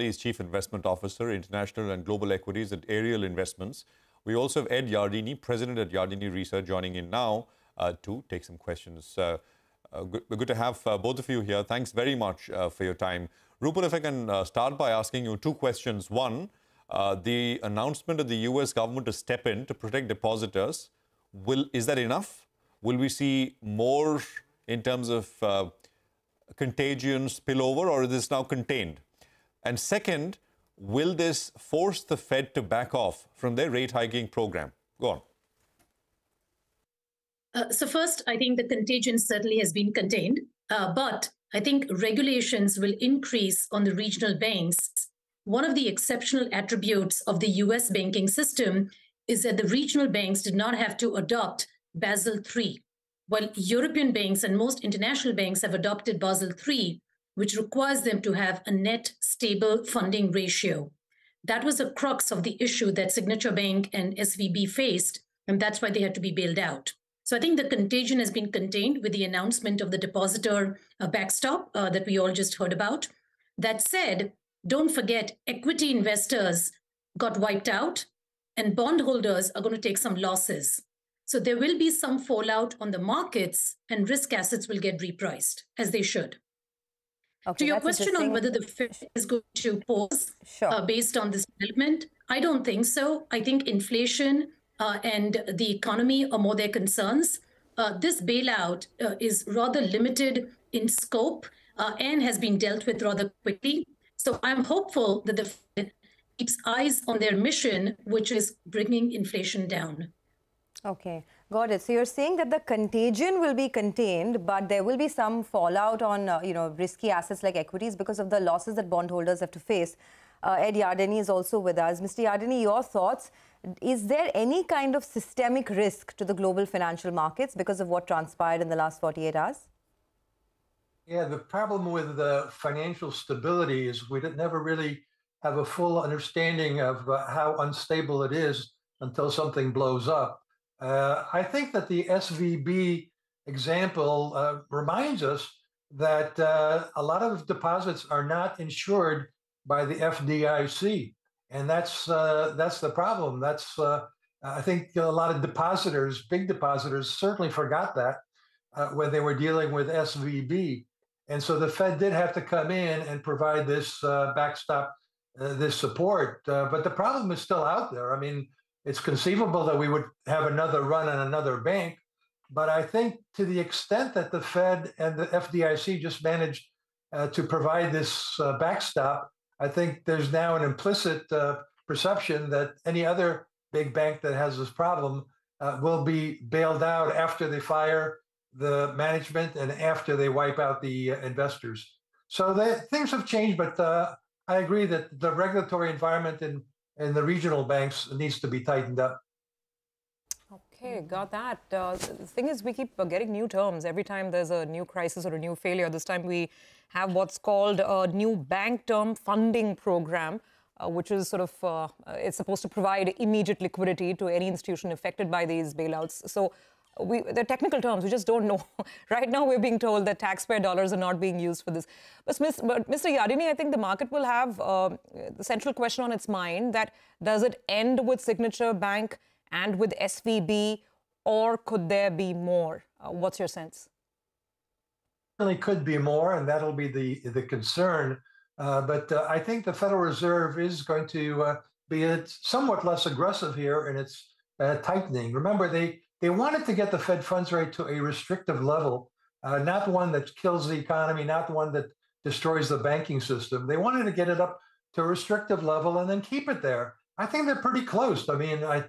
is Chief Investment Officer, International and Global Equities at Ariel Investments. We also have Ed Yardeni, President at Yardeni Research, joining in now uh, to take some questions. Uh, uh, good, good, to have uh, both of you here. Thanks very much uh, for your time. Rupal, if I can uh, start by asking you two questions. One, the announcement of the U.S. government to step in to protect depositors, will is that enough? Will we see more in terms of contagion spillover, or is this now contained? And second, will this force the Fed to back off from their rate hiking program? Go on. Uh, so, first, I think the contagion certainly has been contained, uh, but I think regulations will increase on the regional banks. One of the exceptional attributes of the US banking system is that the regional banks did not have to adopt Basel III. While European banks and most international banks have adopted Basel III, which requires them to have a net stable funding ratio. That was a crux of the issue that Signature Bank and SVB faced, and that's why they had to be bailed out. So I think the contagion has been contained with the announcement of the depositor uh, backstop uh, that we all just heard about. That said, don't forget equity investors got wiped out and bondholders are going to take some losses. So there will be some fallout on the markets and risk assets will get repriced as they should. Okay, to your question on whether the Fed is going to pause sure. uh, based on this development, I don't think so. I think inflation uh, and the economy are more their concerns. Uh, this bailout uh, is rather limited in scope uh, and has been dealt with rather quickly. So I'm hopeful that the Fed keeps eyes on their mission, which is bringing inflation down. Okay. Got it. So you're saying that the contagion will be contained, but there will be some fallout on, uh, you know, risky assets like equities because of the losses that bondholders have to face. Uh, Ed Yardeni is also with us. Mr. Yardeni, your thoughts. Is there any kind of systemic risk to the global financial markets because of what transpired in the last 48 hours? Yeah, the problem with the financial stability is we never really have a full understanding of uh, how unstable it is until something blows up. Uh, I think that the SVB example uh, reminds us that uh, a lot of deposits are not insured by the FDIC, and that's uh, that's the problem. That's uh, I think a lot of depositors, big depositors, certainly forgot that uh, when they were dealing with SVB, and so the Fed did have to come in and provide this backstop, this support. but the problem is still out there. I mean it's conceivable that we would have another run on another bank. But I think to the extent that the Fed and the FDIC just managed uh, to provide this uh, backstop, I think there's now an implicit uh, perception that any other big bank that has this problem uh, will be bailed out after they fire the management and after they wipe out the uh, investors. So they, things have changed, but uh, I agree that the regulatory environment in and the regional banks needs to be tightened up. Okay, got that. Uh, the thing is, we keep getting new terms every time there's a new crisis or a new failure. This time we have what's called a new bank term funding program, uh, which is sort of uh, it's supposed to provide immediate liquidity to any institution affected by these bailouts. So we, the technical terms, we just don't know. right now, we're being told that taxpayer dollars are not being used for this. But, but Mr. Yardeni, I think the market will have uh, the central question on its mind that does it end with Signature Bank and with SVB, or could there be more? Uh, what's your sense? Certainly could be more, and that'll be the, the concern. Uh, but uh, I think the Federal Reserve is going to uh, be somewhat less aggressive here in its uh, tightening. Remember, they they wanted to get the Fed funds rate to a restrictive level, uh, not one that kills the economy, not the one that destroys the banking system. They wanted to get it up to a restrictive level and then keep it there. I think they're pretty close. I mean, I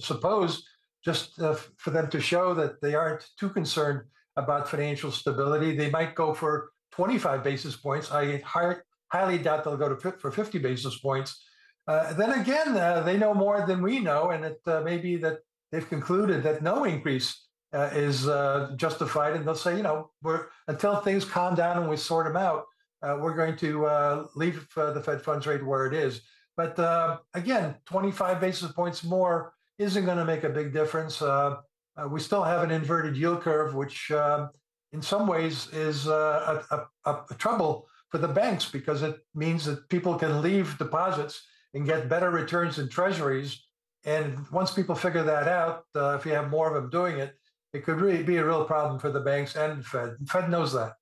suppose just uh, for them to show that they aren't too concerned about financial stability, they might go for 25 basis points. I highly doubt they'll go to for 50 basis points. Uh, then again, uh, they know more than we know, and it uh, may be that they've concluded that no increase uh, is uh, justified, and they'll say, you know, we're until things calm down and we sort them out, uh, we're going to uh, leave uh, the Fed funds rate where it is. But uh, again, 25 basis points more isn't going to make a big difference. we still have an inverted yield curve, which in some ways is a, a, a, trouble for the banks because it means that people can leave deposits and get better returns in treasuries. And once people figure that out, uh, if you have more of them doing it, it could really be a real problem for the banks and Fed. Fed knows that.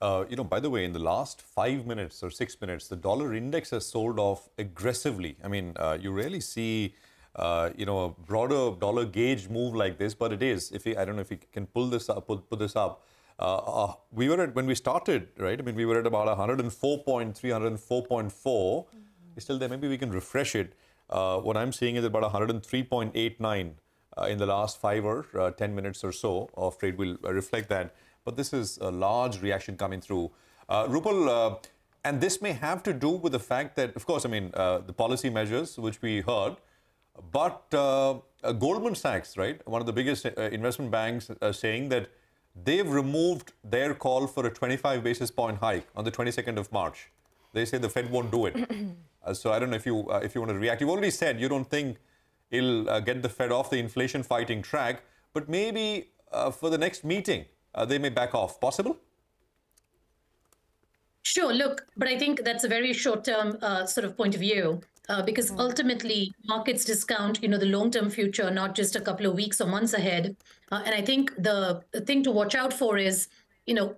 Uh, you know, by the way, in the last five minutes or six minutes, the dollar index has sold off aggressively. I mean, uh, you rarely see, uh, you know, a broader dollar gauge move like this, but it is. If we, I don't know if we can pull this up, pull, put this up. Uh, uh, we were at when we started, right? I mean, we were at about 104.3, 104.4. Mm-hmm. Still there. Maybe we can refresh it. Uh, what I'm seeing is about 103.89 in the last five or 10 minutes or so of trade. Will reflect that but this is a large reaction coming through. Uh, Rupal, uh, and this may have to do with the fact that, of course, I mean, uh, the policy measures which we heard, but uh, uh, Goldman Sachs, right, one of the biggest uh, investment banks, saying that they've removed their call for a 25 basis point hike on the 22nd of March. They say the Fed won't do it. so I don't know if you if you want to react. You've already said you don't think it'll get the Fed off the inflation fighting track, but maybe for the next meeting, uh, they may back off. Possible? Sure. Look, but I think that's a very short-term uh, sort of point of view. Uh, because mm. ultimately markets discount you know the long-term future not just a couple of weeks or months ahead uh, and i think the, the thing to watch out for is you know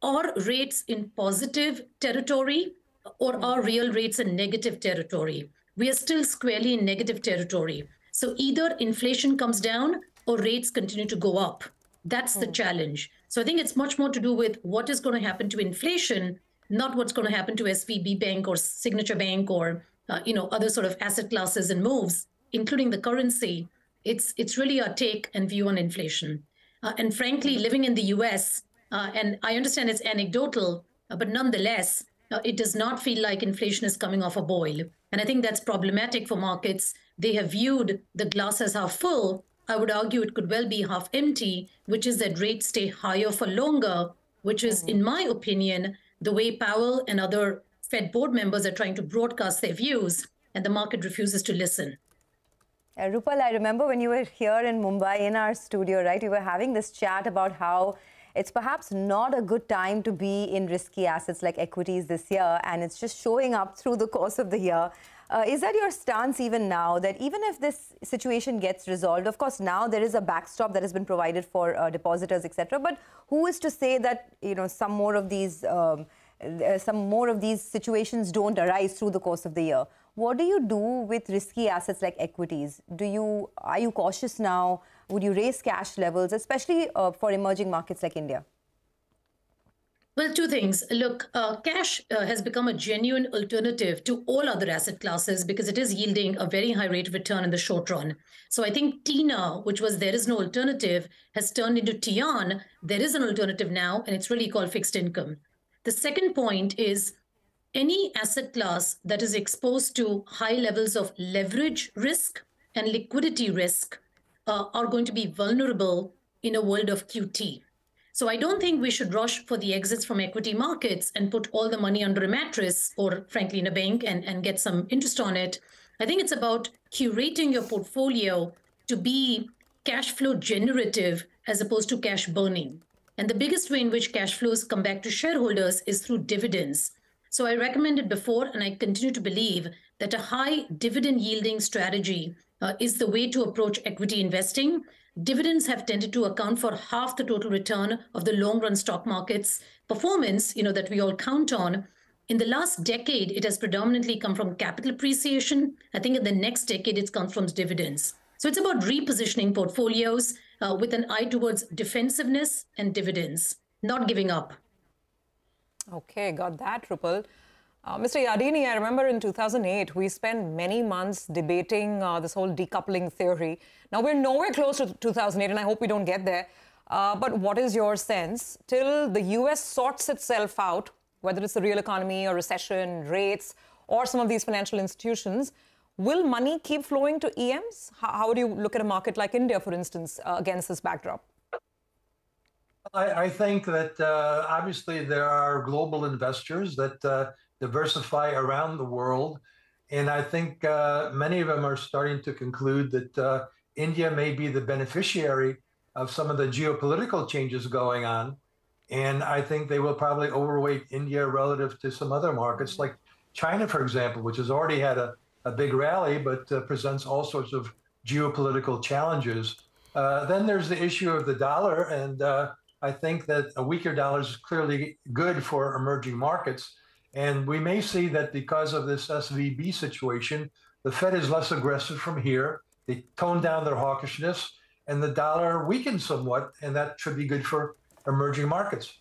are rates in positive territory or mm. are real rates in negative territory we are still squarely in negative territory so either inflation comes down or rates continue to go up that's the hmm. challenge. So I think it's much more to do with what is going to happen to inflation, not what's going to happen to SVB Bank or Signature Bank or uh, you know other sort of asset classes and moves, including the currency. It's it's really our take and view on inflation. Uh, and frankly, hmm. living in the U.S. Uh, and I understand it's anecdotal, uh, but nonetheless, uh, it does not feel like inflation is coming off a boil. And I think that's problematic for markets. They have viewed the glass as half full I would argue it could well be half empty, which is that rates stay higher for longer, which is, in my opinion, the way Powell and other Fed board members are trying to broadcast their views, and the market refuses to listen. Uh, Rupal, I remember when you were here in Mumbai in our studio, right? We were having this chat about how it's perhaps not a good time to be in risky assets like equities this year, and it's just showing up through the course of the year. Uh, is that your stance even now that even if this situation gets resolved, of course now there is a backstop that has been provided for uh, depositors, etc. But who is to say that you know some more of these um, uh, some more of these situations don't arise through the course of the year? What do you do with risky assets like equities? Do you are you cautious now? Would you raise cash levels, especially uh, for emerging markets like India? Well, two things. Look, uh, cash uh, has become a genuine alternative to all other asset classes because it is yielding a very high rate of return in the short run. So I think TINA, which was there is no alternative, has turned into TIAN. There is an alternative now, and it's really called fixed income. The second point is any asset class that is exposed to high levels of leverage risk and liquidity risk uh, are going to be vulnerable in a world of QT. So I don't think we should rush for the exits from equity markets and put all the money under a mattress or, frankly, in a bank and, and get some interest on it. I think it's about curating your portfolio to be cash flow generative as opposed to cash burning. And the biggest way in which cash flows come back to shareholders is through dividends. So I recommended before, and I continue to believe that a high dividend yielding strategy uh, is the way to approach equity investing dividends have tended to account for half the total return of the long run stock market's performance, you know, that we all count on. In the last decade, it has predominantly come from capital appreciation. I think in the next decade, it's come from dividends. So it's about repositioning portfolios uh, with an eye towards defensiveness and dividends, not giving up. Okay, got that, Rupal. Uh, Mr. Yardeni, I remember in 2008, we spent many months debating uh, this whole decoupling theory. Now, we're nowhere close to 2008, and I hope we don't get there. Uh, but what is your sense? Till the US sorts itself out, whether it's the real economy or recession, rates, or some of these financial institutions, will money keep flowing to EMs? How, how would you look at a market like India, for instance, uh, against this backdrop? I, I think that uh, obviously there are global investors that uh, diversify around the world. And I think uh, many of them are starting to conclude that uh, India may be the beneficiary of some of the geopolitical changes going on. And I think they will probably overweight India relative to some other markets like China, for example, which has already had a, a big rally but uh, presents all sorts of geopolitical challenges. Uh, then there's the issue of the dollar. And uh, I think that a weaker dollar is clearly good for emerging markets. And we may see that because of this SVB situation, the Fed is less aggressive from here. They tone down their hawkishness and the dollar weakens somewhat, and that should be good for emerging markets.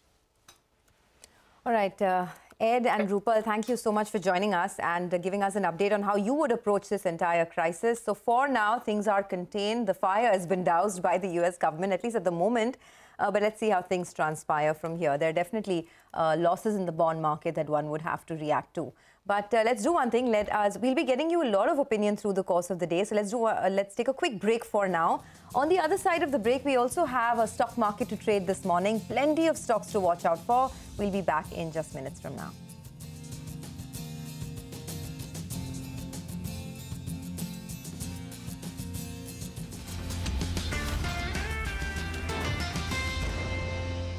All right. Uh, Ed and Rupal, thank you so much for joining us and giving us an update on how you would approach this entire crisis. So, for now, things are contained. The fire has been doused by the US government, at least at the moment. Uh, but let's see how things transpire from here. There are definitely uh, losses in the bond market that one would have to react to. But uh, let's do one thing. Let us. We'll be getting you a lot of opinion through the course of the day. So let's do. A, let's take a quick break for now. On the other side of the break, we also have a stock market to trade this morning. Plenty of stocks to watch out for. We'll be back in just minutes from now.